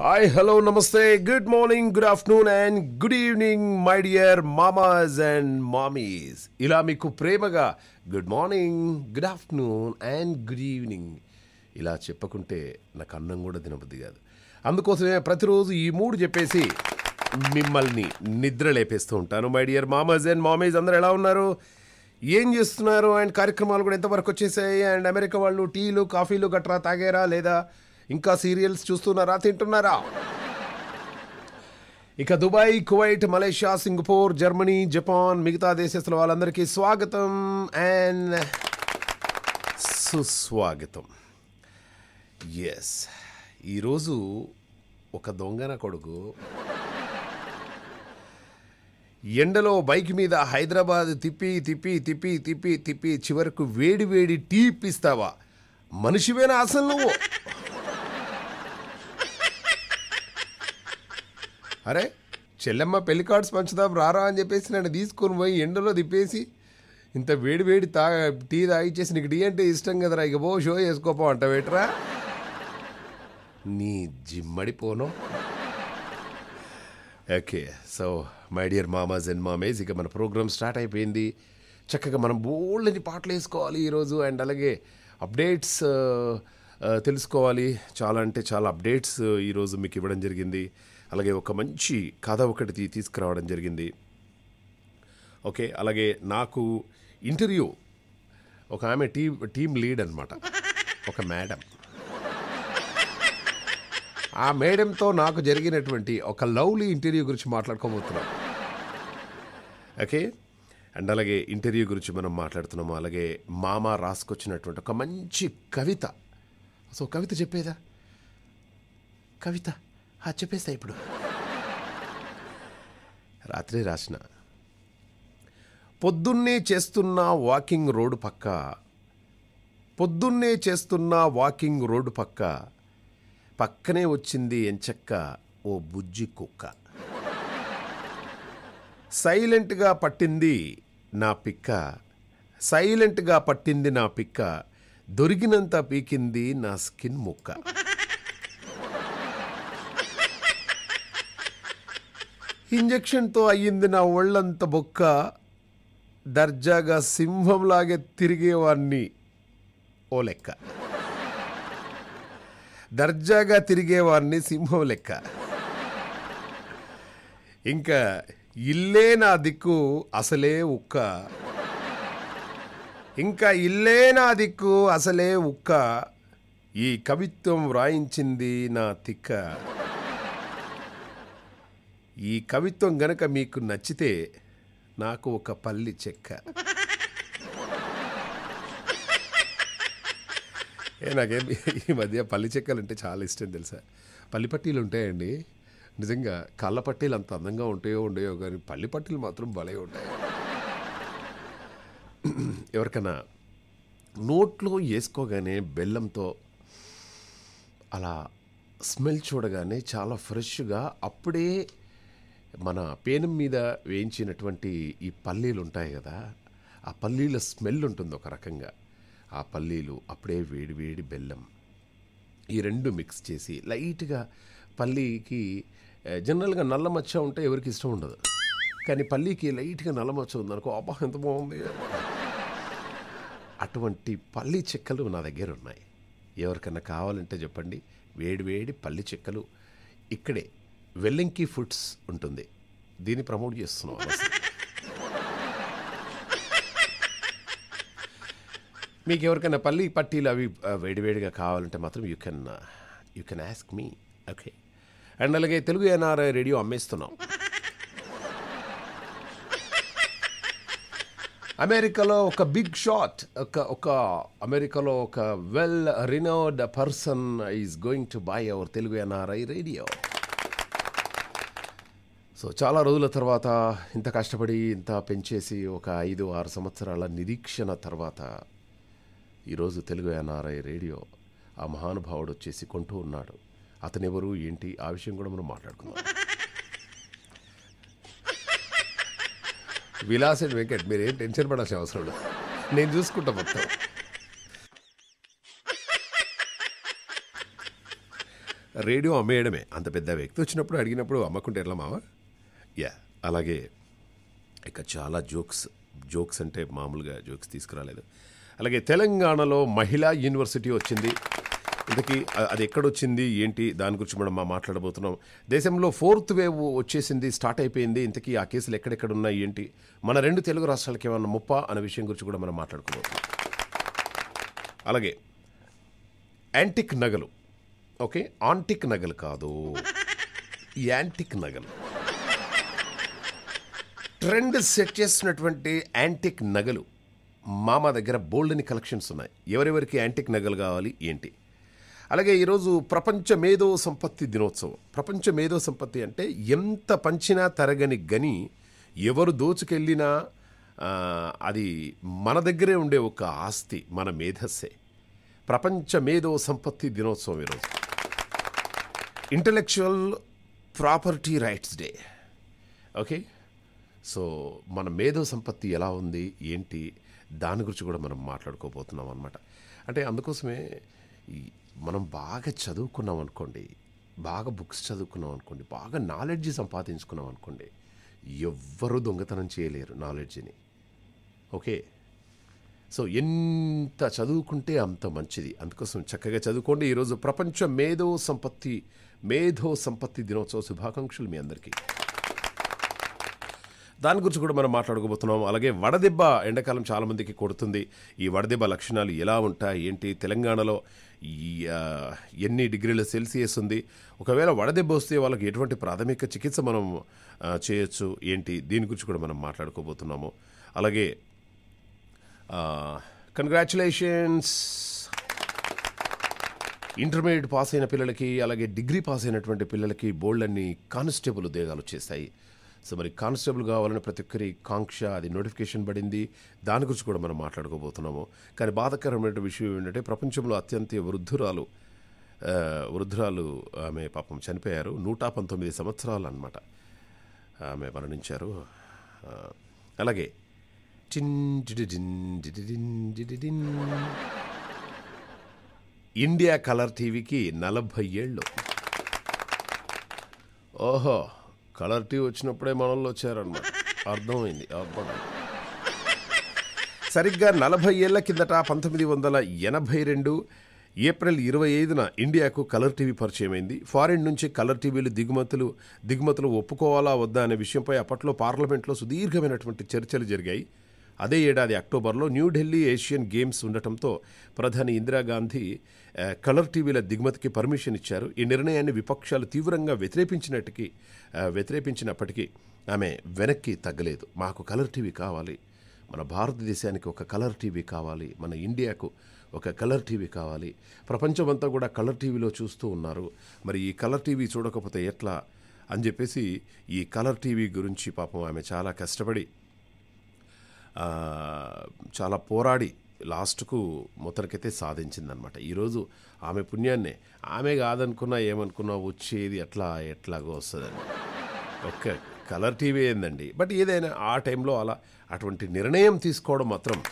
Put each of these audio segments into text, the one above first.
Hi hello నమస్తే good morning good afternoon and good evening my dear మామాస్ and మామీస్ ఇలా మీకు ప్రేమగా good morning good afternoon and good evening ఇలా చెప్పకుంటే నాకు అన్నం కూడా తినబుద్ది కాదు. అందుకోసమే ప్రతిరోజు ఈ మూడు చెప్పేసి మిమ్మల్ని నిద్ర లేపేస్తూ ఉంటాను మై డియర్ మామాస్ అండ్ మామీస్ అందరూ ఎలా ఉన్నారు? ఏం చేస్తున్నారు? అండ్ కార్యక్రమాలు కూడా ఎంతవరకు వచ్చేసాయి? అండ్ అమెరికా వాళ్ళు టీలు కాఫీలు గట్రా తాగారా లేదా? ఇంకా సీరియల్స్ చూస్తున్నారా తింటున్నారా? ఇక Dubai Kuwait Malaysia Singapore Germany Japan మిగతా దేశస్తుల వాళ్ళందరికీ స్వాగతం. అండ్ సుస్వాగతం. ఎస్ ఈరోజు ఒక దొంగన కొడుకు ఎండలో బైక్ మీద హైదరాబాద్ తిప్పి తిప్పి తిప్పి తిప్పి తిప్పి చివరకు వేడి వేడి టీ ఇప్పిస్తావా? మనిషివేనా అసలు నువ్వు? అరే చెల్లెమ్మ పెళ్ళి కార్డ్స్ పంచుదాం రారా అని చెప్పేసి నన్ను తీసుకొని పోయి ఎండలో తిప్పేసి ఇంత వేడి వేడి తా టీ తాగిచ్చేసి నీకు టీ అంటే ఇష్టం కదరా ఇక పో షో చేసుకోపో అంట వేటరా. నీ జిమ్మడిపోను ఓకే సో మై డియర్ మామాస్ అండ్ మామేజ్ ఇక మన ప్రోగ్రామ్ స్టార్ట్ అయిపోయింది. చక్కగా మనం బోల్డ్ని పాటలు వేసుకోవాలి ఈరోజు అండ్ అలాగే అప్డేట్స్ తెలుసుకోవాలి. చాలా అంటే చాలా అప్డేట్స్ ఈరోజు మీకు ఇవ్వడం జరిగింది. అలాగే ఒక మంచి కథ ఒకటి తీసుకురావడం జరిగింది. ఓకే అలాగే నాకు ఇంటర్వ్యూ ఒక ఆమె టీమ్ టీమ్ లీడ్ అనమాట ఒక మేడం. ఆ మేడంతో నాకు జరిగినటువంటి ఒక లవ్లీ ఇంటర్వ్యూ గురించి మాట్లాడుకోబోతున్నాం. ఓకే అండ్ అలాగే ఇంటర్వ్యూ గురించి మనం మాట్లాడుతున్నాము అలాగే మామ రాసుకొచ్చినటువంటి ఒక మంచి కవిత. సో కవిత చెప్పేదా? కవిత. చెప్పేస్తా ఇప్పుడు. రాత్రి రాసిన. పొద్దున్నే చేస్తున్న వాకింగ్ రోడ్డు పక్క పొద్దున్నే చేస్తున్న వాకింగ్ రోడ్డు పక్క పక్కనే వచ్చింది ఎంచక్క ఓ బుజ్జి కుక్క. సైలెంట్గా పట్టింది నా పిక్క సైలెంట్గా పట్టింది నా పిక్క దొరికినంత పీకింది నా స్కిన్ ముక్క. ఇంజెక్షన్తో అయ్యింది నా ఒళ్ళంత బొక్క. దర్జాగా సింహంలాగే తిరిగేవాణ్ణి ఓ లెక్క. దర్జాగా తిరిగేవాడిని సింహం లెక్క. ఇంకా ఇల్లే నా దిక్కు అసలే ఉక్క. ఇంకా ఇల్లే నా దిక్కు అసలే ఉక్క. ఈ కవిత్వం వ్రాయించింది నా తిక్క. ఈ కవిత్వం గనక మీకు నచ్చితే నాకు ఒక పల్లి చెక్క. ఏ నాకేం ఈ మధ్య పల్లి చెక్కలు అంటే చాలా ఇష్టం తెలుసా? పల్లి పట్టీలు ఉంటాయండి. నిజంగా కళ్ళ పట్టీలు అంత అందంగా ఉంటాయో ఉండయో కానీ పల్లి పట్టీలు మాత్రం భలే ఉంటాయి. ఎవరికైనా నోట్లో వేసుకోగానే బెల్లంతో అలా స్మెల్ చూడగానే చాలా ఫ్రెష్గా అప్పుడే మన పేనం మీద వేయించినటువంటి ఈ పల్లీలు ఉంటాయి కదా ఆ పల్లీల స్మెల్ ఉంటుంది ఒక రకంగా. ఆ పల్లీలు అప్పుడే వేడి వేడి బెల్లం. ఈ రెండు మిక్స్ చేసి లైట్గా పల్లీకి జనరల్గా నల్ల మచ్చ ఉంటే ఎవరికి ఇష్టం ఉండదు. కానీ పల్లీకి లైట్గా నల్ల మచ్చ ఉందనుకో అబ్బా ఎంత బాగుంది. అటువంటి పల్లి చెక్కలు నా దగ్గర ఉన్నాయి. ఎవరికన్నా కావాలంటే చెప్పండి. వేడి వేడి పల్లి చెక్కలు ఇక్కడే. వెల్లింకి ఫుడ్స్ ఉంటుంది. దీన్ని ప్రమోట్ చేస్తున్నాం మీకు ఎవరికైనా పల్లి పట్టీలు అవి వేడివేడిగా కావాలంటే మాత్రం you can you can ask me okay and అలాగే తెలుగు ఎన్ఆర్ఐ రేడియో అమ్మేస్తున్నాం. అమెరికాలో ఒక బిగ్ షాట్ ఒక ఒక అమెరికాలో ఒక well renowned person is going to buy our Telugu NRI radio. So చాలా రోజుల తర్వాత ఇంత కష్టపడి ఇంత పెంచేసి ఒక ఐదు ఆరు సంవత్సరాల నిరీక్షణ తర్వాత ఈరోజు తెలుగు ఎన్ఆర్ఐ రేడియో ఆ మహానుభావుడు వచ్చేసి కొంటూ ఉన్నాడు. అతనెవరు ఏంటి? ఆ విషయం కూడా మనం మాట్లాడుకుందాం. విలాస్ అండ్ వెంకట్ మీరు ఏం టెన్షన్ పడాల్సిన అవసరం లేదు. నేను చూసుకుంటా మొత్తం. రేడియో అమ్మేయడమే. అంత పెద్ద వ్యక్తి వచ్చినప్పుడు అడిగినప్పుడు అమ్మకుంటే ఎట్లా మావా? యా అలాగే ఇక చాలా జోక్స్ జోక్స్ అంటే మామూలుగా జోక్స్ తీసుకురాలేదు. అలాగే తెలంగాణలో మహిళా యూనివర్సిటీ వచ్చింది. ఇంతకీ అది ఎక్కడొచ్చింది? ఏంటి? దాని గురించి మనం మా మాట్లాడబోతున్నాం. దేశంలో ఫోర్త్ వేవ్ వచ్చేసింది స్టార్ట్ అయిపోయింది. ఇంతకీ ఆ కేసులు ఎక్కడెక్కడ ఉన్నాయి ఏంటి? మన రెండు తెలుగు రాష్ట్రాలకి ఏమన్నా ముప్ప అనే విషయం గురించి కూడా మనం మాట్లాడుకోబోతున్నాం అలాగే యాంటిక్ నగలు. ఓకే? ఆంటిక్ నగలు కాదు. యాంటిక్ నగలు. ట్రెండ్ సెట్ చేస్తున్నటువంటి యాంటిక్ నగలు మామ దగ్గర బోల్డ్ని కలెక్షన్స్ ఉన్నాయి. ఎవరెవరికి యాంటిక్ నగలు కావాలి ఏంటి? అలాగే ఈరోజు ప్రపంచ మేధో సంపత్తి దినోత్సవం. ప్రపంచ మేధో సంపత్తి అంటే ఎంత పంచినా తరగని గని ఎవరు దోచుకెళ్ళినా అది మన దగ్గరే ఉండే ఒక ఆస్తి మన మేధస్సే. ప్రపంచ మేధో సంపత్తి దినోత్సవం ఈరోజు. Intellectual property rights day okay so మన మేధో సంపత్తి ఎలా ఉంది ఏంటి దాని గురించి కూడా మనం మాట్లాడుకోబోతున్నాం అనమాట అంటే అందుకోసమే ఈ మనం బాగా చదువుకున్నాం అనుకోండి బాగా బుక్స్ చదువుకున్నాం అనుకోండి బాగా నాలెడ్జ్ సంపాదించుకున్నాం అనుకోండి ఎవ్వరూ దొంగతనం చేయలేరు నాలెడ్జ్ని. ఓకే? సో ఎంత చదువుకుంటే అంత మంచిది. అందుకోసం చక్కగా చదువుకోండి. ఈరోజు ప్రపంచ మేధో సంపత్తి మేధో సంపత్తి దినోత్సవ శుభాకాంక్షలు మీ అందరికీ. దాని గురించి కూడా మనం మాట్లాడుకోబోతున్నాం. అలాగే వడదెబ్బ ఎండాకాలం చాలామందికి కొడుతుంది. ఈ వడదెబ్బ లక్షణాలు ఎలా ఉంటాయి? ఏంటి? తెలంగాణలో ఎన్ని డిగ్రీల సెల్సియస్ ఉంది? ఒకవేళ వడదెబ్బ వస్తే వాళ్ళకి ఎటువంటి ప్రాథమిక చికిత్స మనం చేయొచ్చు? ఏంటి? దీని గురించి కూడా మనం మాట్లాడుకోబోతున్నాము. అలాగే కంగ్రాచులేషన్స్ ఇంటర్మీడియట్ పాస్ అయిన పిల్లలకి అలాగే డిగ్రీ పాస్ అయినటువంటి పిల్లలకి బోల్డ్ అన్ని కానిస్టేబుల్ ఉద్యోగాలు వచ్చేస్తాయి. సో మరి కానిస్టేబుల్ కావాలని ప్రతి ఒక్కరి కాంక్ష అది నోటిఫికేషన్ పడింది. దాని గురించి కూడా మనం మాట్లాడుకోబోతున్నాము. కానీ బాధాకరమైన విషయం ఏంటంటే ప్రపంచంలో అత్యంత వృద్ధురాలు వృద్ధురాలు ఆమె పాపం చనిపోయారు. నూట పంతొమ్మిది సంవత్సరాలు అనమాట ఆమె మరణించారు. అలాగే ఇండియా కలర్ టీవీకి నలభై ఏళ్ళు. ఓహో. కలర్ టీవీ వచ్చినప్పుడే మనల్లో వచ్చారన్నమాట. అర్థమైంది. అర్థం సరిగ్గా నలభై ఏళ్ళ కిందట పంతొమ్మిది వందల ఎనభై రెండు ఏప్రిల్ ఇరవై ఐదున ఇండియాకు కలర్ టీవీ పరిచయమైంది. ఫారిన్ నుంచి కలర్ టీవీలు దిగుమతులు దిగుమతులు ఒప్పుకోవాలా వద్దా అనే విషయంపై అప్పట్లో పార్లమెంట్లో సుదీర్ఘమైనటువంటి చర్చలు జరిగాయి. అదే ఏడాది అక్టోబర్లో న్యూఢిల్లీ ఏషియన్ గేమ్స్ ఉండటంతో ప్రధాని ఇందిరాగాంధీ కలర్ టీవీల దిగుమతికి పర్మిషన్ ఇచ్చారు. ఈ నిర్ణయాన్ని విపక్షాలు తీవ్రంగా వ్యతిరేకించినట్టుకి వ్యతిరేపించినప్పటికీ ఆమె వెనక్కి తగ్గలేదు. మాకు కలర్ టీవీ కావాలి. మన భారతదేశానికి ఒక కలర్ టీవీ కావాలి. మన ఇండియాకు ఒక కలర్ టీవీ కావాలి. ప్రపంచమంతా కూడా కలర్ టీవీలో చూస్తూ ఉన్నారు. మరి ఈ కలర్ టీవీ చూడకపోతే ఎట్లా? అని చెప్పేసి ఈ కలర్ టీవీ గురించి పాపం ఆమె చాలా కష్టపడి చాలా పోరాడి లాస్ట్కు మొత్తానికైతే సాధించిందనమాట ఈరోజు ఆమె పుణ్యాన్నే. ఆమె కాదనుకున్నా ఏమనుకున్నా వచ్చేది ఎట్లా ఎట్లాగో వస్తుందండి. ఒక్క కలర్ టీవీ ఏందండి? బట్ ఏదైనా ఆ టైంలో అలా అటువంటి నిర్ణయం తీసుకోవడం మాత్రం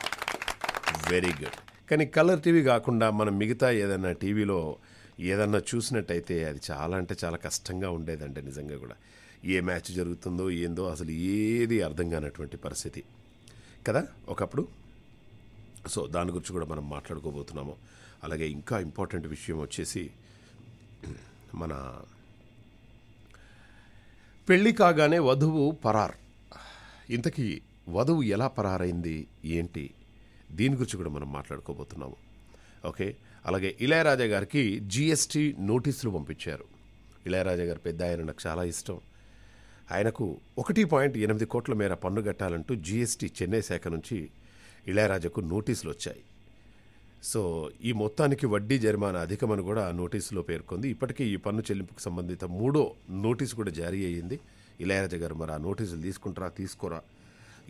వెరీ గుడ్. కానీ కలర్ టీవీ కాకుండా మనం మిగతా ఏదైనా టీవీలో ఏదన్నా చూసినట్టయితే అది చాలా అంటే చాలా కష్టంగా ఉండేదండి నిజంగా కూడా. ఏ మ్యాచ్ జరుగుతుందో ఏందో అసలు ఏది అర్థం కానటువంటి పరిస్థితి. కదా ఒకప్పుడు. సో దాని గురించి కూడా మనం మాట్లాడుకోబోతున్నాము. అలాగే ఇంకా ఇంపార్టెంట్ విషయం వచ్చేసి మన పెళ్ళి కాగానే వధువు పరార్. ఇంతకీ వధువు ఎలా పరారైంది ఏంటి దీని గురించి కూడా మనం మాట్లాడుకోబోతున్నాము. ఓకే? అలాగే ఇళయరాజా గారికి జిఎస్టీ నోటీసులు పంపించారు. ఇళయరాజా గారు పెద్ద ఆయన నాకు చాలా ఇష్టం. ఆయనకు ఒకటి పాయింట్ ఎనిమిది కోట్ల మేర పన్ను కట్టాలంటూ జీఎస్టీ చెన్నై శాఖ నుంచి ఇళయరాజాకు నోటీసులు వచ్చాయి సో ఈ మొత్తానికి వడ్డీ జరిమానా అధికమని కూడా ఆ నోటీసులో పేర్కొంది. ఇప్పటికే ఈ పన్ను చెల్లింపుకు సంబంధిత మూడో నోటీసు కూడా జారీ అయ్యింది. ఇళయరాజా గారు మరి ఆ నోటీసులు తీసుకుంటారా తీసుకోరా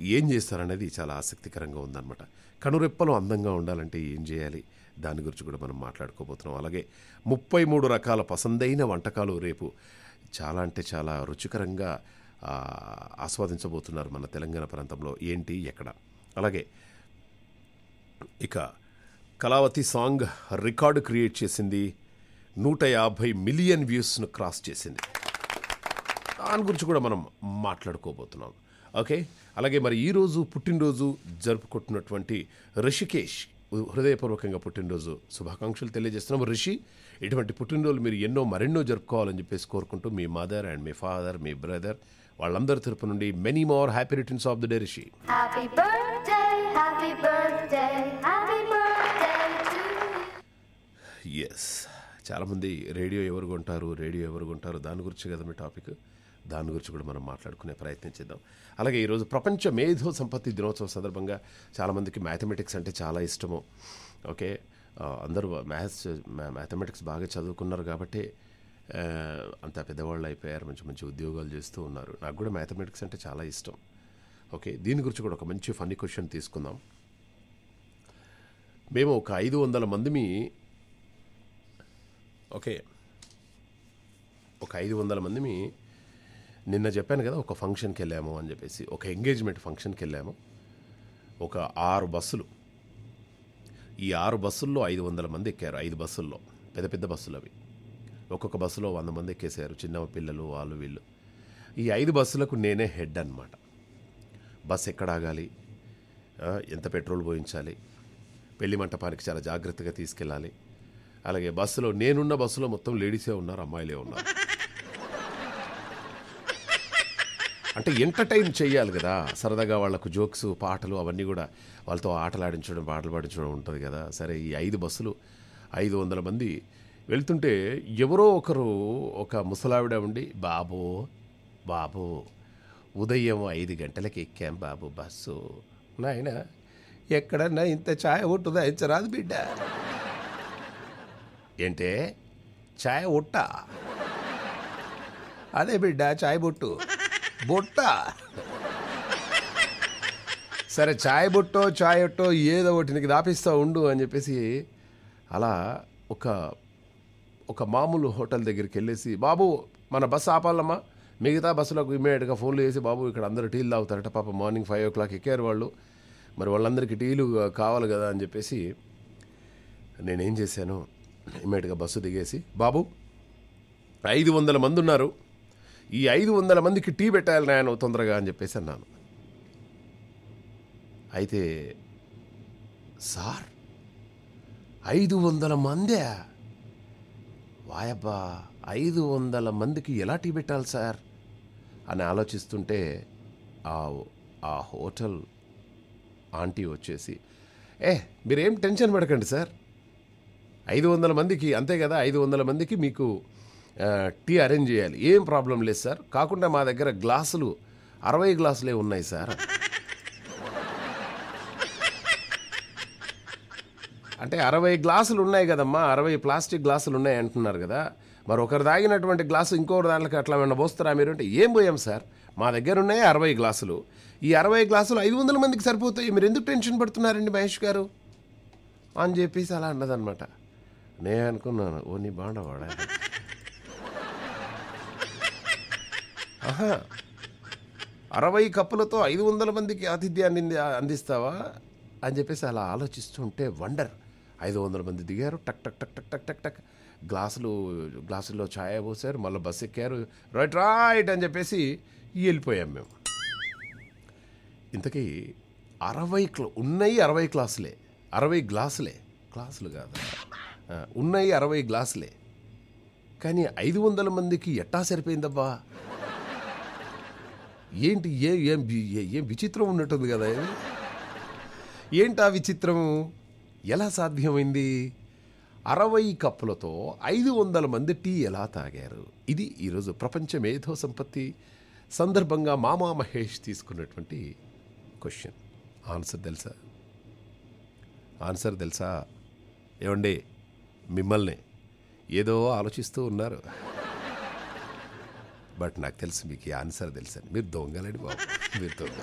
ఏం చేస్తారనేది చాలా ఆసక్తికరంగా ఉందన్నమాట. కనురెప్పలు అందంగా ఉండాలంటే ఏం చేయాలి? దాని గురించి కూడా మనం మాట్లాడుకోబోతున్నాం. అలాగే ముప్పై మూడు రకాల పసందైన వంటకాలు రేపు చాలా అంటే చాలా రుచికరంగా ఆస్వాదించబోతున్నారు మన తెలంగాణ ప్రాంతంలో. ఏంటి? ఎక్కడ? అలాగే ఇక కళావతి సాంగ్ రికార్డు క్రియేట్ చేసింది. నూట యాభై మిలియన్ వ్యూస్ను క్రాస్ చేసింది. దాని గురించి కూడా మనం మాట్లాడుకోబోతున్నాం. ఓకే? అలాగే మరి ఈరోజు పుట్టినరోజు జరుపుకుంటున్నటువంటి రిషికేష్ హృదయపూర్వకంగా పుట్టినరోజు. శుభాకాంక్షలు తెలియజేస్తున్నాం. రిషి ఇటువంటి పుట్టినరోజు మీరు ఎన్నో మరెన్నో జరుపుకోవాలని చెప్పేసి కోరుకుంటూ మీ మదర్ అండ్ మీ ఫాదర్ మీ బ్రదర్ వాళ్ళందరి తరపు నుండి many more happy returns of the day Rishi. Yes చాలామంది రేడియో ఎవరు కొంటారు రేడియో ఎవరు కొంటారు దాని గురించి కదా మీ టాపిక్. దాని గురించి కూడా మనం మాట్లాడుకునే ప్రయత్నం చేద్దాం. అలాగే ఈరోజు ప్రపంచ మేధో సంపత్తి దినోత్సవం సందర్భంగా చాలామందికి మ్యాథమెటిక్స్ అంటే చాలా ఇష్టము. ఓకే? అందరూ మ్యాథ్స్ మ్యాథమెటిక్స్ బాగా చదువుకున్నారు కాబట్టి అంత పెద్దవాళ్ళు అయిపోయారు మంచి మంచి ఉద్యోగాలు చేస్తూ ఉన్నారు. నాకు కూడా మ్యాథమెటిక్స్ అంటే చాలా ఇష్టం. ఓకే దీని గురించి కూడా ఒక మంచి ఫన్నీ క్వశ్చన్ తీసుకుందాం. మేము ఒక ఐదు వందల మందిమి ఓకే ఒక ఐదు వందల మందిమి నిన్న చెప్పాను కదా ఒక ఫంక్షన్కి వెళ్ళాము అని చెప్పేసి ఒక ఎంగేజ్మెంట్ ఫంక్షన్కి వెళ్ళాము. ఒక ఆరు బస్సులు. ఈ ఆరు బస్సుల్లో ఐదు వందల మంది ఎక్కారు. ఐదు బస్సుల్లో. పెద్ద పెద్ద బస్సులు అవి ఒక్కొక్క బస్సులో వంద మంది ఎక్కేశారు. చిన్న పిల్లలు వాళ్ళు వీళ్ళు. ఈ ఐదు బస్సులకు నేనే హెడ్ అన్నమాట. బస్ ఎక్కడ ఆగాలి ఎంత పెట్రోల్ పోయించాలి? పెళ్ళి మంటపానికి చాలా జాగ్రత్తగా తీసుకెళ్ళాలి. అలాగే బస్సులో నేనున్న బస్సులో మొత్తం లేడీసే ఉన్నారు అమ్మాయిలే ఉన్నారు. అంటే ఎంటర్టైన్ చేయాలి కదా. సరదాగా వాళ్ళకు జోక్స్ పాటలు అవన్నీ కూడా వాళ్ళతో ఆటలు ఆడించడం పాటలు పాడించడం ఉంటుంది కదా. సరే ఈ ఐదు బస్సులు ఐదు వందల మంది వెళ్తుంటే ఎవరో ఒకరు ఒక ముసలావిడ ఉండి బాబు బాబు ఉదయం ఐదు గంటలకు ఎక్కాం బాబు బస్సు. నాయన ఎక్కడన్నా ఇంత ఛాయ్ ఉంటుందా ఇంచరాదు బిడ్డ. ఏంటే? ఛాయ ఉట్ట అదే బిడ్డ ఛాయ్ బొట్టు. బుట్ట. సరే ఛాయ్ బొట్టో ఛాయ్ ఒట్టో ఏదో ఒకటి నీకు దాపిస్తా ఉండు అని చెప్పేసి అలా ఒక ఒక మామూలు హోటల్ దగ్గరికి వెళ్ళేసి బాబు మన బస్సు ఆపాలమ్మా. మిగతా బస్సులకు ఇమీడియట్గా ఫోన్లు చేసి బాబు ఇక్కడ అందరూ టీలు తాగుతారట. పాప మార్నింగ్ ఫైవ్ ఓ క్లాక్ ఎక్కారు వాళ్ళు. మరి వాళ్ళందరికీ టీలు కావాలి కదా అని చెప్పేసి నేనేం చేశాను? ఇమీడియట్గా బస్సు దిగేసి బాబు ఐదు వందల మంది ఉన్నారు. ఈ ఐదు వందల మందికి టీ పెట్టాలి నాయన తొందరగా అని చెప్పేసి అన్నాను. అయితే సార్ ఐదు వందల మందే? వాయబ్బా ఐదు వందల మందికి ఎలా టీ పెట్టాలి సార్? అని ఆలోచిస్తుంటే ఆ ఆ హోటల్ ఆంటీ వచ్చేసి ఏ మీరేం టెన్షన్ పడకండి సార్. ఐదు వందల మందికి అంతే కదా ఐదు వందల మందికి మీకు టీ అరేంజ్ చేయాలి. ఏం ప్రాబ్లం లేదు సార్. కాకుండా మా దగ్గర గ్లాసులు అరవై గ్లాసులే ఉన్నాయి సార్. అంటే అరవై గ్లాసులు ఉన్నాయి కదమ్మా అరవై ప్లాస్టిక్ గ్లాసులు ఉన్నాయి అంటున్నారు కదా. మరి ఒకరు తాగినటువంటి గ్లాసు ఇంకొకరు దాంట్లోకి అట్లా ఏమన్నా పోస్తారా మీరు అంటే ఏం పోయాం సార్? మా దగ్గర ఉన్నాయి అరవై గ్లాసులు. ఈ అరవై గ్లాసులు ఐదు వందల మందికి సరిపోతాయి. మీరు ఎందుకు టెన్షన్ పడుతున్నారండి మహేష్ గారు? అని చెప్పేసి అలా అన్నదనమాట నేను అనుకున్నాను ఓ నీ బాండవాడా ఆహా అరవై కప్పులతో ఐదు వందల మందికి ఆతిథ్యాన్ని అందిస్తావా అని చెప్పేసి అలా ఆలోచిస్తుంటే వండర్. ఐదు వందల మంది దిగారు. టక్ టక్ టక్ టక్ టక్ టక్ టక్. గ్లాసులు గ్లాసుల్లో ఛాయ పోసారు. మళ్ళీ బస్సు ఎక్కారు. రైట్ రైట్ అని చెప్పేసి వెళ్ళిపోయాం మేము. ఇంతకీ అరవై క్లా ఉన్నాయి అరవై క్లాసులే. అరవై గ్లాసులే. క్లాసులు కాదు. ఉన్నాయి అరవై గ్లాసులే. కానీ ఐదు వందల మందికి ఎట్టా సరిపోయిందబ్బా? ఏంటి ఏ ఏం ఏం విచిత్రం ఉన్నట్టుంది కదా ఏంటి ఆ విచిత్రం? ఎలా సాధ్యమైంది? అరవై కప్పులతో ఐదు వందల మంది టీ ఎలా తాగారు? ఇది ఈరోజు ప్రపంచ మేధో సంపత్తి సందర్భంగా మామా మహేష్ తీసుకున్నటువంటి క్వశ్చన్. ఆన్సర్ తెలుసా? ఆన్సర్ తెలుసా? ఏమండి? మిమ్మల్ని ఏదో ఆలోచిస్తూ ఉన్నారు. బట్ నాకు తెలుసు మీకు ఈ ఆన్సర్ తెలుసని. మీరు దొంగలండి బాబు. మీరు దొంగ.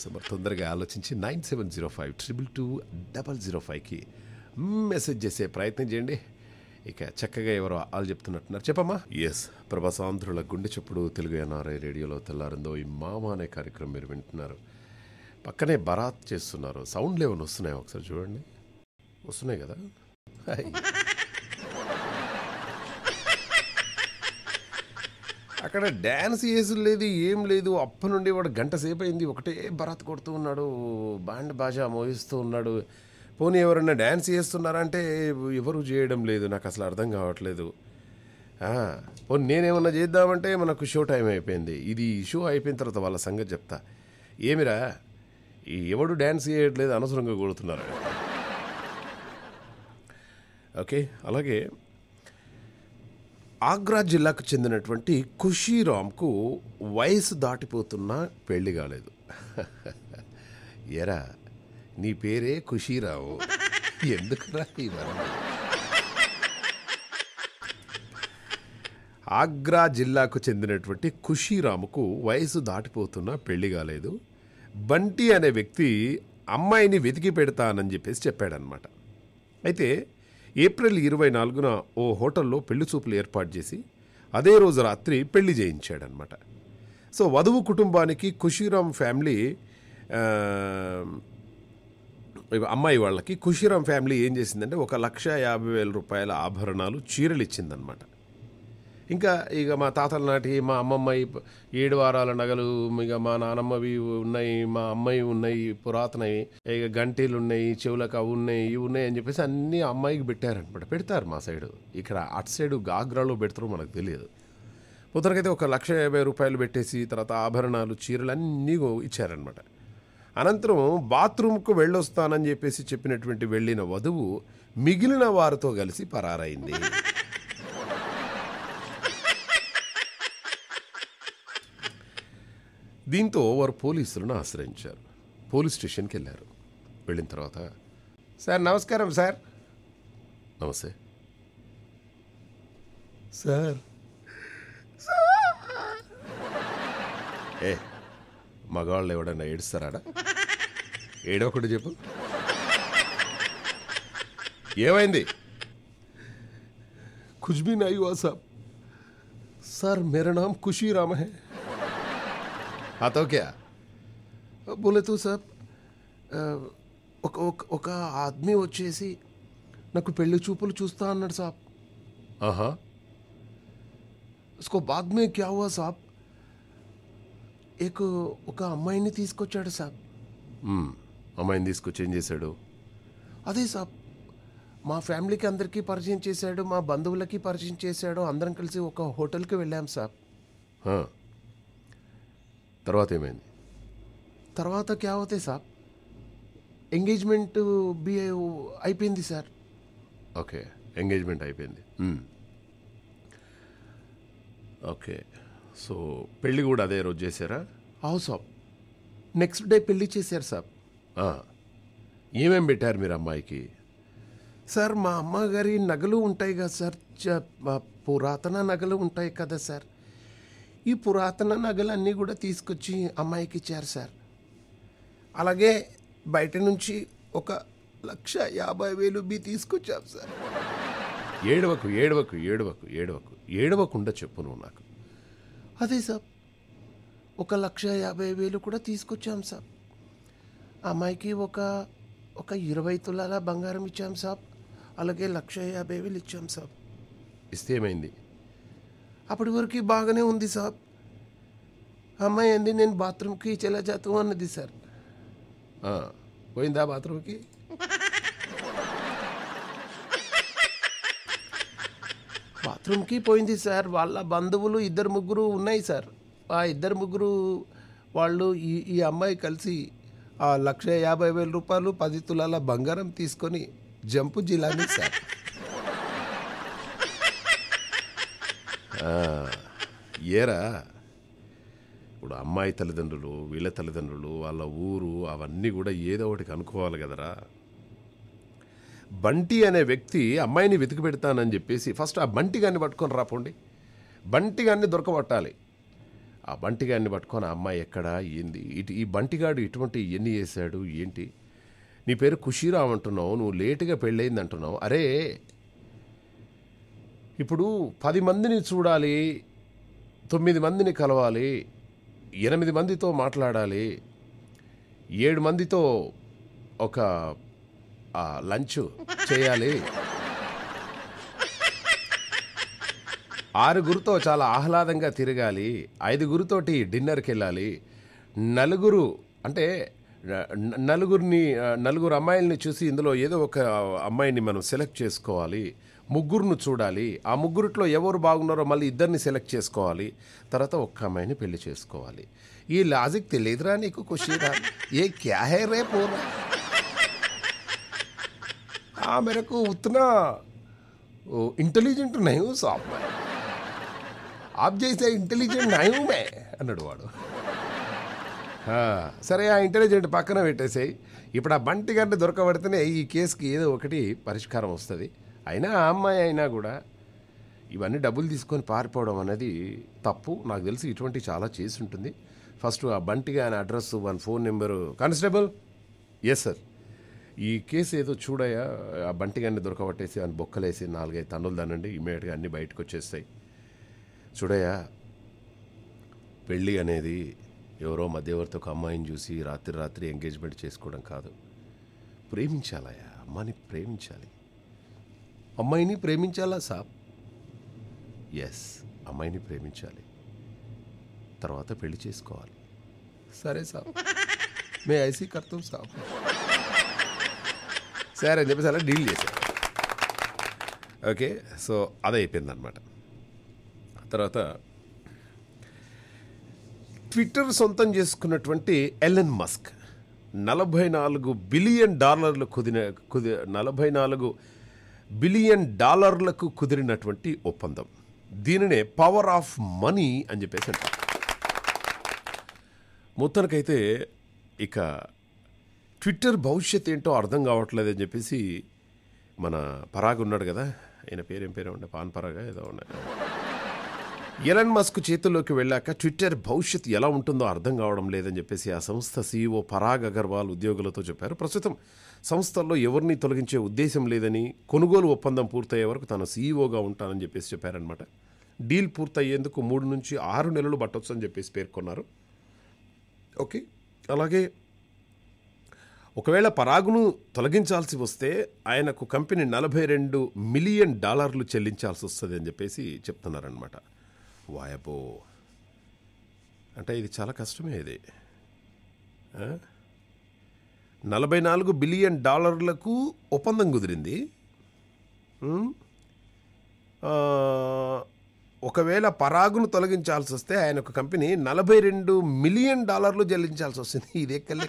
సో మరి తొందరగా ఆలోచించి nine seven zero five triple two double zero ఫైవ్కి మెసేజ్ చేసే ప్రయత్నం చేయండి. ఇక చక్కగా ఎవరో వాళ్ళు చెప్తున్నట్టున్నారు. చెప్పమ్మా. ఎస్ ప్రభాసాంధ్రుల గుండె చప్పుడు తెలుగు ఎన్ఆర్ఐ రేడియోలో తెల్లారిందో ఈ మామ అనే కార్యక్రమం మీరు వింటున్నారు. పక్కనే బరాత్ చేస్తున్నారు. సౌండ్లు ఏమైనా వస్తున్నాయి ఒకసారి చూడండి. వస్తున్నాయి కదా. అక్కడ డ్యాన్స్ చేసి లేదు ఏం లేదు. అప్పటి నుండి వాడు గంట సేపు అయింది ఒకటే భరత్ కొడుతూ ఉన్నాడు బ్యాండ్ బాజా మోగిస్తూ ఉన్నాడు. పోనీ ఎవరన్నా డ్యాన్స్ చేస్తున్నారంటే ఎవరు చేయడం లేదు నాకు అసలు అర్థం కావట్లేదు. పోనీ నేనేమన్నా చేద్దామంటే మనకు షో టైం అయిపోయింది. ఇది షో అయిపోయిన తర్వాత వాళ్ళ సంగతి చెప్తా. ఏమిరా ఎవడు డ్యాన్స్ చేయట్లేదు అనవసరంగా కొడుతున్నారు. ఓకే అలాగే ఆగ్రా జిల్లాకు చెందినటువంటి ఖుషీరామ్కు వయసు దాటిపోతున్నా పెళ్ళి కాలేదు. ఎరా నీ పేరే ఖుషీరావు. ఎందుకురా ఇవన్నీ ఆగ్రా జిల్లాకు చెందినటువంటి ఖుషీరాముకు వయసు దాటిపోతున్నా పెళ్ళి కాలేదు. బంటి అనే వ్యక్తి అమ్మాయిని వెతికి పెడతానని చెప్పేసి చెప్పాడనమాట అయితే ఏప్రిల్ ఇరవై నాలుగున ఓ హోటల్లో పెళ్ళి చూపులు ఏర్పాటు చేసి అదే రోజు రాత్రి పెళ్ళి చేయించాడనమాట సో వధువు కుటుంబానికి ఖుషీరామ్ ఫ్యామిలీ అమ్మాయి వాళ్ళకి ఖుషీరామ్ ఫ్యామిలీ ఏం చేసిందంటే ఒక లక్ష యాభై వేల రూపాయల ఆభరణాలు చీరలు ఇచ్చిందనమాట ఇంకా ఇక మా తాతల నాటి మా అమ్మమ్మ ఏడు వారాల నగలు ఇక మా నానమ్మవి ఉన్నాయి మా అమ్మాయి ఉన్నాయి పురాతనవి ఇక గంటీలు ఉన్నాయి చెవులకు అవి ఉన్నాయి ఇవి ఉన్నాయి అని చెప్పేసి అన్నీ అమ్మాయికి పెట్టారనమాట. పెడతారు మా సైడు. ఇక్కడ అటు సైడు గాగ్రాలో పెడతారో మనకు తెలియదు. మొదటికైతే ఒక లక్ష యాభై రూపాయలు పెట్టేసి తర్వాత ఆభరణాలు చీరలు అన్నీ ఇచ్చారనమాట. అనంతరం బాత్రూమ్కు వెళ్ళొస్తానని చెప్పేసి చెప్పినటువంటి వెళ్ళిన వధువు మిగిలిన వారితో కలిసి పరారైంది. దీంతో వారు పోలీసులను ఆశ్రయించారు పోలీస్ స్టేషన్కి వెళ్ళారు వెళ్ళిన తర్వాత సార్ నమస్కారం సార్ నమస్తే సార్ ఏ మగవాళ్ళు ఎవడన్నా ఏడుస్తారాడా ఏడవకుండా చెప్పు ఏమైంది कुछ भी नहीं हुआ साहब सर मेरा नाम खुशी राम है हाँ तो क्या बोले तो సార్ ఒక ఒక- ఒక ఆద్మీ వచ్చేసి నాకు పెళ్లి చూపులు చూస్తా అన్నాడు సాబ్ ఆహా उसको बाद में क्या हुआ साहब एक ఒక అమ్మాయిని తీసుకొచ్చాడు సాబ్ అమ్మాయిని తీసుకొచ్చి ఏం చేశాడు అదే సాబ్ మా ఫ్యామిలీకి అందరికీ పరిచయం చేశాడు మా బంధువులకి పరిచయం చేశాడు అందరం కలిసి ఒక హోటల్కి వెళ్ళాం సార్ తర్వాత ఏమైంది తర్వాత క్యా అవుతాయి సార్. ఎంగేజ్మెంట్ బి అయిపోయింది సార్. ఓకే ఎంగేజ్మెంట్ అయిపోయింది. ఓకే సో పెళ్ళి కూడా అదే రోజు చేశారా? అవు సాబ్ నెక్స్ట్ డే పెళ్ళి చేశారు సాబ్ ఆ. ఏమేం పెట్టారు మీరు అమ్మాయికి? సార్ మా అమ్మగారి నగలు ఉంటాయి కదా సార్ పురాతన నగలు ఉంటాయి కదా సార్. ఈ పురాతన నగలన్నీ కూడా తీసుకొచ్చి అమ్మాయికి ఇచ్చారు సార్. అలాగే బయట నుంచి ఒక లక్ష యాభై వేలు బి తీసుకొచ్చాం సార్. ఏడవకు ఏడవకు ఏడవకు ఏడవకు ఏడవకుండా చెప్పు నువ్వు నాకు. అదే సార్ ఒక లక్ష యాభై వేలు కూడా తీసుకొచ్చాం సార్. అమ్మాయికి ఒక ఒక ఇరవై తులాల బంగారం ఇచ్చాం సాబ్ అలాగే లక్ష యాభై వేలు ఇచ్చాం సాబ్ ఇస్తే ఏమైంది? అప్పటి వరకు బాగానే ఉంది సాబ్ అమ్మాయి అంది నేను బాత్రూమ్కి చెలా జాతు అన్నది సార్. పోయిందా బాత్రూమ్కి? బాత్రూమ్కి పోయింది సార్. వాళ్ళ బంధువులు ఇద్దరు ముగ్గురు ఉన్నాయి సార్. ఆ ఇద్దరు ముగ్గురు వాళ్ళు ఈ ఈ అమ్మాయి కలిసి ఆ లక్ష యాభై వేల రూపాయలు పది తులాల బంగారం తీసుకొని జంపు జిలాని సార్. ఏరా? ఇప్పుడు అమ్మాయి తల్లిదండ్రులు వీళ్ళ తల్లిదండ్రులు వాళ్ళ ఊరు అవన్నీ కూడా ఏదో ఒకటి కనుక్కోవాలి కదరా. బంటి అనే వ్యక్తి అమ్మాయిని వెతికి పెడతానని చెప్పేసి ఫస్ట్ ఆ బంటి గాన్ని పట్టుకొని రాపోండి బంటి గాన్ని దొరకబట్టాలి. ఆ బంటిగాన్ని పట్టుకొని ఆ అమ్మాయి ఎక్కడా? ఏంది? ఇటు ఈ బంటిగాడు ఇటువంటి ఎన్ని చేశాడు? ఏంటి? నీ పేరు ఖుషీరామ్ అంటున్నావు నువ్వు లేటుగా పెళ్ళయింది అంటున్నావు అరే ఇప్పుడు పది మందిని చూడాలి తొమ్మిది మందిని కలవాలి ఎనిమిది మందితో మాట్లాడాలి ఏడు మందితో ఒక లంచ్ చేయాలి. ఆరుగురితో చాలా ఆహ్లాదంగా తిరగాలి ఐదుగురితోటి డిన్నర్కి వెళ్ళాలి నలుగురు అంటే నలుగురిని నలుగురు అమ్మాయిల్ని చూసి ఇందులో ఏదో ఒక అమ్మాయిని మనం సెలెక్ట్ చేసుకోవాలి. ముగ్గురును చూడాలి. ఆ ముగ్గురిట్లో ఎవరు బాగున్నారో మళ్ళీ ఇద్దరిని సెలెక్ట్ చేసుకోవాలి. తర్వాత ఒక్క అమ్మాయిని పెళ్ళి చేసుకోవాలి. ఈ లాజిక్ తెలియదురా నీకు ఖుషీరా? ఏ క్యా హే రే పోరా? ఆ మేరకు ఉత్తనా? ఇంటెలిజెంట్ నయం సాబ్ ఆప్ చేసే ఇంటెలిజెంట్ నయమే అన్నాడు వాడు. సరే ఆ ఇంటెలిజెంట్ పక్కన పెట్టేసేయి. ఇప్పుడు ఆ బంటి గంట దొరకబడితేనే ఈ కేసుకి ఏదో ఒకటి పరిష్కారం వస్తుంది. అయినా ఆ అమ్మాయి అయినా కూడా ఇవన్నీ డబ్బులు తీసుకొని పారిపోవడం అనేది తప్పు. నాకు తెలిసి ఇటువంటి చాలా చేసి ఉంటుంది. ఫస్ట్ ఆ బంటిగా ఆయన address one phone number. Constable? Yes sir ఈ కేసు ఏదో చూడయా? ఆ బంటిగాన్ని దొరకబట్టేసి ఆయన బొక్కలేసి నాలుగైదు తన్నులు దానండి ఇమీడియట్గా అన్నీ బయటకు వచ్చేస్తాయి. చూడయా? పెళ్ళి అనేది ఎవరో మధ్యవర్తి ఒక అమ్మాయిని చూసి రాత్రి రాత్రి ఎంగేజ్మెంట్ చేసుకోవడం కాదు. ప్రేమించాలయా? అమ్మాయిని ప్రేమించాలి. అమ్మాయిని ప్రేమించాలా సాబ్? ఎస్ అమ్మాయిని ప్రేమించాలి. తర్వాత పెళ్ళి చేసుకోవాలి. సరే సాబ్. మే ఐసీ కర్తం సాబ్. సరే అని చెప్పేసి అలా డీల్ చేశాను ఓకే సో అది అయిపోయింది అనమాట తర్వాత ట్విట్టర్ సొంతం చేసుకున్నటువంటి ఎలెన్ మస్క్ నలభై నాలుగు బిలియన్ డాలర్లు కుదిన కుది నలభై నాలుగు బిలియన్ డాలర్లకు కుదిరినటువంటి ఒప్పందం. దీనినే పవర్ ఆఫ్ మనీ అని చెప్పేసి అంటారు. మొత్తానికైతే ఇక ట్విట్టర్ భవిష్యత్ ఏంటో అర్థం కావట్లేదు అని చెప్పేసి మన పరాగ్ ఉన్నాడు కదా. ఆయన పేరేం పేరు? ఉండే? పాన్ పరాగా ఏదో ఉన్నాయి ఎలన్ మస్క్ చేతుల్లోకి వెళ్ళాక ట్విట్టర్ భవిష్యత్ ఎలా ఉంటుందో అర్థం కావడం లేదని చెప్పేసి ఆ సంస్థ సీఈఓ పరాగ్ అగర్వాల్ ఉద్యోగులతో చెప్పారు. ప్రస్తుతం సంస్థల్లో ఎవరిని తొలగించే ఉద్దేశం లేదని కొనుగోలు ఒప్పందం పూర్తయ్యే వరకు తాను సీఈఓగా ఉంటానని చెప్పేసి చెప్పారనమాట డీల్ పూర్తయ్యేందుకు మూడు నుంచి ఆరు నెలలు పట్టొచ్చని చెప్పేసి పేర్కొన్నారు. ఓకే అలాగే ఒకవేళ పరాగును తొలగించాల్సి వస్తే ఆయనకు కంపెనీ నలభై రెండు మిలియన్ డాలర్లు చెల్లించాల్సి వస్తుంది అని చెప్పేసి చెప్తున్నారనమాట వాయబో. అంటే ఇది చాలా కష్టమే ఇది. నలభై నాలుగు బిలియన్ డాలర్లకు ఒప్పందం కుదిరింది. ఒకవేళ పరాగును తొలగించాల్సి వస్తే ఆయన ఒక కంపెనీ నలభై రెండు మిలియన్ డాలర్లు చెల్లించాల్సి వస్తుంది. ఇది ఎక్కలే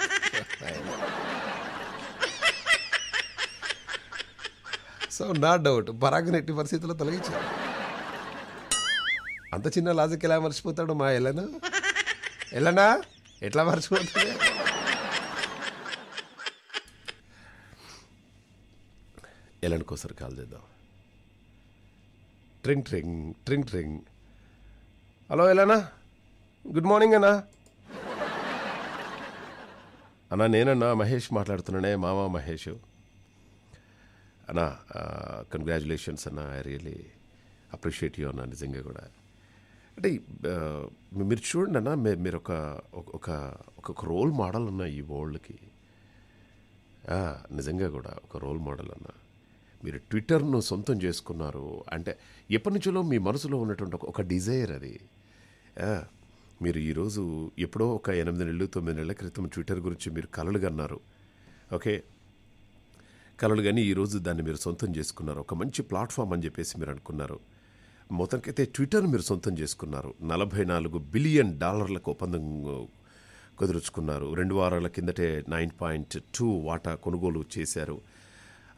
సో నా డౌట్ పరాగుని ఎట్టి పరిస్థితుల్లో తొలగించారు అంత చిన్న లాజిక్ ఎలా మర్చిపోతాడు మా ఎల్లన ఎల్లనా ఎట్లా మర్చిపోతాడు? ఎలన్ కోసం కాల్ చేద్దాం. ట్రింగ్ ట్రింగ్ ట్రింగ్ ట్రింగ్. హలో ఎలానా? గుడ్ మార్నింగ్ అన్నా. అన్నా నేనన్నా మహేష్ మాట్లాడుతున్నానే మామ మహేష్. అన్నా కంగ్రాచులేషన్స్ అన్న ఐ రియలీ అప్రిషియేట్ యూ అన్న నిజంగా కూడా. అంటే మీరు చూడండి అన్న మీరు ఒక ఒక- ఒక రోల్ మోడల్ అన్న ఈ వరల్డ్కి నిజంగా కూడా ఒక రోల్ మోడల్ అన్న. మీరు ట్విట్టర్ను సొంతం చేసుకున్నారు. అంటే ఎప్పటి నుంచో మీ మనసులో ఉన్నటువంటి ఒక- డిజైర్ అది. మీరు ఈరోజు ఎప్పుడో ఒక ఎనిమిది నెలలు తొమ్మిది నెలల క్రితం ట్విట్టర్ గురించి మీరు కలలు కన్నారు ఓకే? కలలు కానీ ఈరోజు దాన్ని మీరు సొంతం చేసుకున్నారు. ఒక మంచి ప్లాట్ఫామ్ అని చెప్పేసి మీరు అనుకున్నారు. మొత్తానికైతే ట్విట్టర్ మీరు సొంతం చేసుకున్నారు. నలభై నాలుగు బిలియన్ డాలర్లకు ఒప్పందం కుదుర్చుకున్నారు. రెండు వారాల కిందటే నైన్ పాయింట్ టూ వాటా కొనుగోలు చేశారు.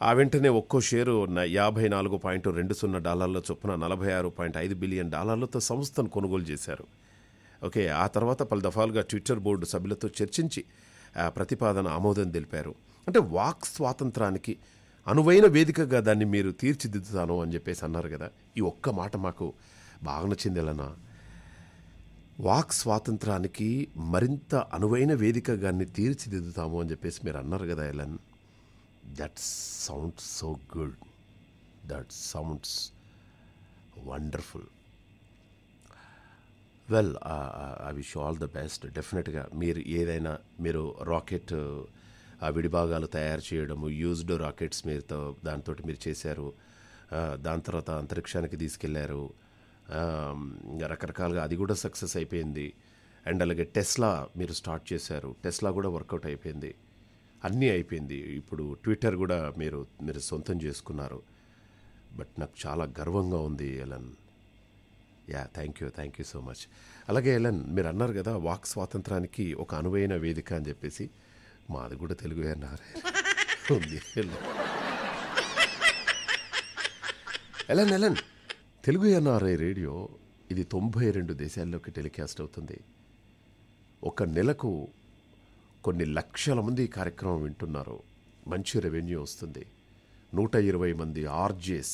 ఆ వెంటనే ఒక్కో షేరు యాభై నాలుగు పాయింట్ రెండు సున్నా డాలర్ల చొప్పున నలభై ఆరు పాయింట్ ఐదు బిలియన్ డాలర్లతో సంస్థను కొనుగోలు చేశారు. ఓకే ఆ తర్వాత పలు దఫాలుగా ట్విట్టర్ బోర్డు సభ్యులతో చర్చించి ఆ ప్రతిపాదన ఆమోదం తెలిపారు. అంటే వాక్ స్వాతంత్రానికి అనువైన వేదికగా దాన్ని మీరు తీర్చిదిద్దుతాను అని చెప్పేసి అన్నారు కదా. ఈ ఒక్క మాట మాకు బాగా నచ్చింది ఎలానా వాక్ స్వాతంత్రానికి మరింత అనువైన వేదికగా తీర్చిదిద్దుతాము అని చెప్పేసి మీరు అన్నారు కదా Elan. That sounds so good that sounds wonderful well I wish all the best డెఫినెట్గా మీరు ఏదైనా మీరు రాకెట్ ఆ విడిభాగాలు తయారు చేయడము యూజ్డ్ రాకెట్స్ మీరుతో దాంతో మీరు చేశారు. దాని తర్వాత అంతరిక్షానికి తీసుకెళ్ళారు. రకరకాలుగా అది కూడా సక్సెస్ అయిపోయింది. అండ్ అలాగే టెస్లా మీరు స్టార్ట్ చేశారు. టెస్లా కూడా వర్కౌట్ అయిపోయింది. అన్నీ అయిపోయింది. ఇప్పుడు ట్విట్టర్ కూడా మీరు మీరు సొంతం చేసుకున్నారు. బట్ నాకు చాలా గర్వంగా ఉంది Elan. Yeah thank you thank you so much. అలాగే ఎలన్ మీరు అన్నారు కదా వాక్ స్వాతంత్రానికి ఒక అనువైన వేదిక అని చెప్పేసి. మాది కూడా తెలుగు అన్నారు? ఉంది Elon Elon Telugu NRI radio? ఇది తొంభై రెండు దేశాల్లోకి టెలికాస్ట్ అవుతుంది. ఒక నెలకు కొన్ని లక్షల మంది ఈ కార్యక్రమం వింటున్నారు. మంచి రెవెన్యూ వస్తుంది. నూట ఇరవై మంది RJs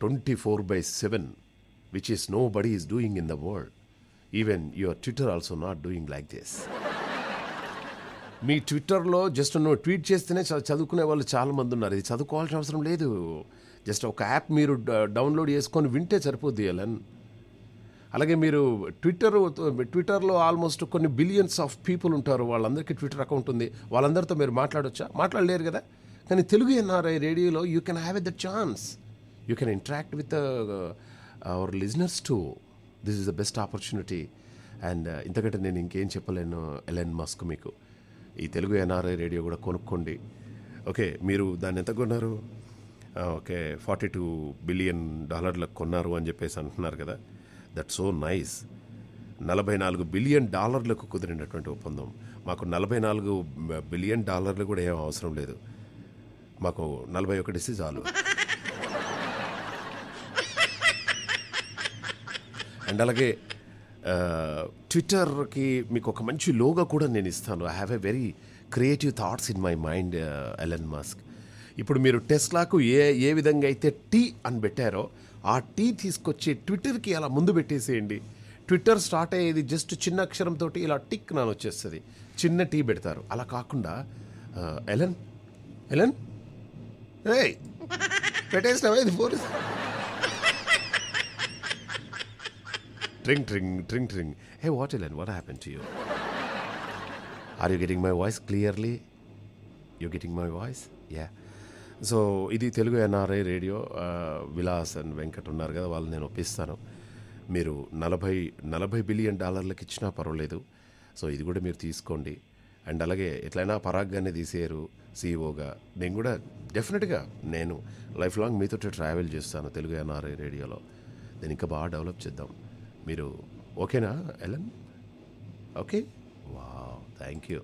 twenty four by seven which is nobody is doing in the world even your Twitter also not doing like this మీ ట్విట్టర్లో జస్ట్ నువ్వు ట్వీట్ చేస్తేనే చదువుకునే వాళ్ళు చాలా మంది ఉన్నారు. ఇది చదువుకోవాల్సిన అవసరం లేదు. జస్ట్ ఒక యాప్ మీరు డ- డౌన్లోడ్ చేసుకొని వింటే సరిపోద్ది ఎలన్ అలాగే మీరు ట్విట్టర్ ట్విట్టర్లో ఆల్మోస్ట్ కొన్ని బిలియన్స్ ఆఫ్ పీపుల్ ఉంటారు. వాళ్ళందరికీ ట్విట్టర్ అకౌంట్ ఉంది. వాళ్ళందరితో మీరు మాట్లాడొచ్చా? మాట్లాడలేరు కదా? కానీ తెలుగు ఎన్ఆర్ఐ రేడియోలో you can have a the chance you can interact with our listeners to this is the best opportunity and ఇంతకంటే నేను ఇంకేం చెప్పలేను ఎలెన్ మస్క్ మీకు. ఈ తెలుగు ఎన్ఆర్ఐ రేడియో కూడా కొనుక్కోండి. ఓకే మీరు దాన్ని ఎంత కొన్నారు? ఓకే ఫార్టీ టూ బిలియన్ డాలర్లకు కొన్నారు అని చెప్పేసి అంటున్నారు కదా. దట్ సో నైస్ నలభై నాలుగు బిలియన్ డాలర్లకు కుదిరినటువంటి ఒప్పందం. మాకు నలభై నాలుగు బిలియన్ డాలర్లు కూడా ఏం అవసరం లేదు. మాకు నలభై ఒకటి చాలు. అండ్ అలాగే ట్విట్టర్కి మీకు ఒక మంచి లోగా కూడా నేను ఇస్తాను. I have a very creative thoughts in my mind Elon Musk ఇప్పుడు మీరు టెస్లాకు ఏ ఏ విధంగా అయితే టీ అని పెట్టారో ఆ టీ తీసుకొచ్చి ట్విట్టర్కి అలా ముందు పెట్టేసేయండి. ట్విట్టర్ స్టార్ట్ అయ్యేది జస్ట్ చిన్న అక్షరంతో ఇలా టిక్ నాన్ వచ్చేస్తుంది. చిన్న టీ పెడతారు. అలా కాకుండా ఎలన్ ఎలన్ ఏయ్! పెట్టేసినావా ఇది four Tring, tring, tring, tring. Hey, what, Ellen? What happened to you? Are you getting my voice clearly? You getting my voice? Yeah so ఇది Telugu NRI radio Vilas and Venkat ఉన్నారు కదా వాళ్ళు నేను ఒప్పిస్తాను మీరు నలభై నలభై బిలియన్ డాలర్లకు ఇచ్చినా పర్వాలేదు సో ఇది కూడా మీరు తీసుకోండి అండ్ అలాగే ఎట్లయినా పరాగ్గానే తీసేయరు సీఈఓగా నేను కూడా డెఫినెట్గా నేను లైఫ్ లాంగ్ మీతో ట్రావెల్ చేస్తాను తెలుగు ఎన్ఆర్ఐ రేడియోలో నేను ఇంకా బాగా డెవలప్ చేద్దాం మీరు ఓకేనా ఎలన్? ఓకే? వా థ్యాంక్ యూ.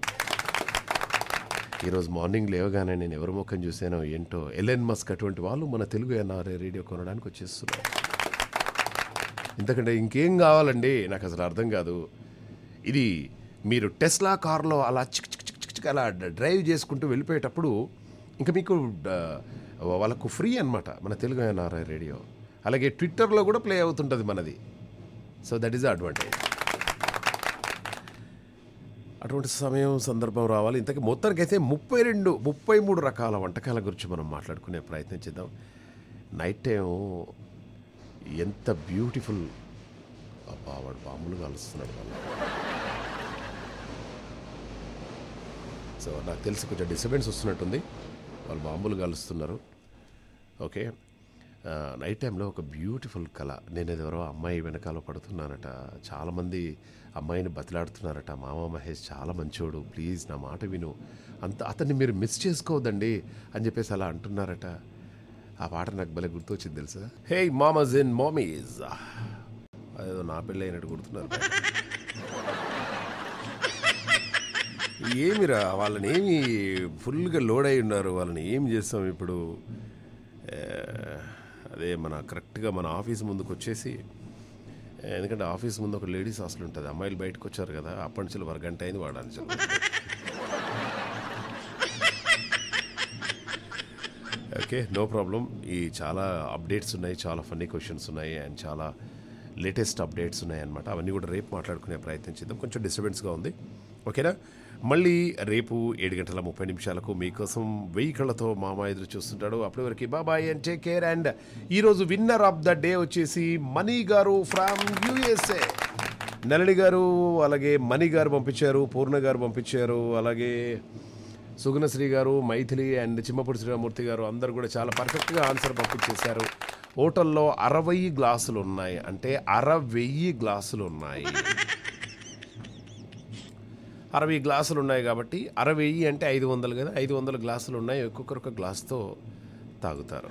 ఈరోజు మార్నింగ్ లేవగానే నేను ఎవరి ముఖం చూసానో ఏంటో ఎలెన్ మస్క్ అటువంటి వాళ్ళు మన తెలుగు ఎన్ఆర్ఏ రేడియో కొనడానికి వచ్చేస్తున్నారు. ఎందుకంటే ఇంకేం కావాలండి? నాకు అసలు అర్థం కాదు. ఇది మీరు టెస్లా కార్లో అలా చిక్ చిక్ చిక్ చిక్ చిక్ అలా డ్రైవ్ చేసుకుంటూ వెళ్ళిపోయేటప్పుడు ఇంకా మీకు వాళ్ళకు ఫ్రీ అనమాట మన తెలుగు ఎన్ఆర్ఐ రేడియో. అలాగే ట్విట్టర్లో కూడా ప్లే అవుతుంటుంది మనది. So that is the advantage అటువంటి సమయం సందర్భం రావాలి. ఇంతకీ మొత్తానికైతే ముప్పై రెండు ముప్పై మూడు రకాల వంటకాల గురించి మనం మాట్లాడుకునే ప్రయత్నం చేద్దాం. నైట్ టైం ఎంత బ్యూటిఫుల్ అబ్బా వాడు బాంబులు కలుస్తున్నాడు వాళ్ళు సో నాకు తెలిసి కొంచెం డిస్టర్బెన్స్ వస్తున్నట్టుంది. వాళ్ళు బాంబులు కలుస్తున్నారు ఓకే నైట్ టైంలో ఒక బ్యూటిఫుల్ కళ నేను ఎవరో అమ్మాయి వెనకాల పడుతున్నానట. చాలామంది అమ్మాయిని బతిలాడుతున్నారట. మామ మహేష్ చాలా మంచోడు. ప్లీజ్ నా మాట విను. అంత అతన్ని మీరు మిస్ చేసుకోవద్దండి అని చెప్పేసి అలా అంటున్నారట. ఆ పాట నాకు భలే గుర్తొచ్చింది తెలుసా? హే మామస్ ఇన్ మామీస్ అదేదో నా పెళ్ళి అయినట్టు గుర్తున్నారు ఏమిరా వాళ్ళని ఏమి ఫుల్గా లోడ్ అయి ఉన్నారు. వాళ్ళని ఏం చేస్తాం ఇప్పుడు? అదే మన కరెక్ట్గా మన ఆఫీస్ ముందుకు వచ్చేసి ఎందుకంటే ఆఫీస్ ముందు ఒక లేడీస్ హాస్టల్ ఉంటుంది అమ్మాయిలు బయటకు వచ్చారు కదా అప్పటి నుంచి వర గంట అయింది వాడాలి ఓకే నో ప్రాబ్లం. ఈ చాలా అప్డేట్స్ ఉన్నాయి చాలా ఫన్నీ క్వశ్చన్స్ ఉన్నాయి అండ్ చాలా లేటెస్ట్ అప్డేట్స్ ఉన్నాయి అనమాట అవన్నీ కూడా రేపు మాట్లాడుకునే ప్రయత్నం చేద్దాం. కొంచెం డిస్టర్బెన్స్గా ఉంది. ఓకేనా? మళ్ళీ రేపు ఏడు గంటల ముప్పై నిమిషాలకు మీకోసం వెయ్యి కళ్ళతో మామ ఎదురు చూస్తుంటాడు. అప్పటి వరకు బాబాయ్ అండ్ టేక్ కేర్ అండ్ ఈరోజు విన్నర్ ఆఫ్ ద డే వచ్చేసి మనీ గారు ఫ్రమ్ యూఎస్ఏ నళిని గారు అలాగే మణి గారు పంపించారు పూర్ణ గారు పంపించారు అలాగే సుగుణశ్రీ గారు మైథిలి అండ్ చిమ్మపూడి శ్రీరామూర్తి గారు అందరు కూడా చాలా పర్ఫెక్ట్గా ఆన్సర్ పంపించేశారు. హోటల్లో అరవై గ్లాసులు ఉన్నాయి. అంటే అరవెయ్యి గ్లాసులు ఉన్నాయి. అరవై గ్లాసులు ఉన్నాయి కాబట్టి అరవై అంటే ఐదు వందలు కదా ఐదు వందల గ్లాసులు ఉన్నాయి ఒక్కొక్కరు ఒక గ్లాస్తో తాగుతారు.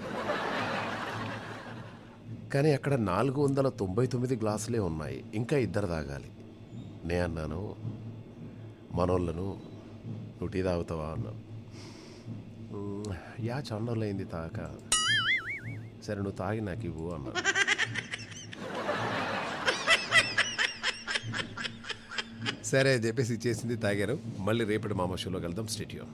కానీ అక్కడ నాలుగు వందల తొంభై తొమ్మిది గ్లాసులే ఉన్నాయి ఇంకా ఇద్దరు తాగాలి. నే అన్నాను మనోళ్ళను నువ్వు టీ తాగుతావా? అన్నాను. యా యా అయింది తాక. సరే నువ్వు తాగి నాకు ఇవ్వు అన్నాను. సరే అని చెప్పేసి ఇచ్చేసింది తాగారు. మళ్ళీ రేపటి మామ షోలో కలుద్దాం. స్టేడియం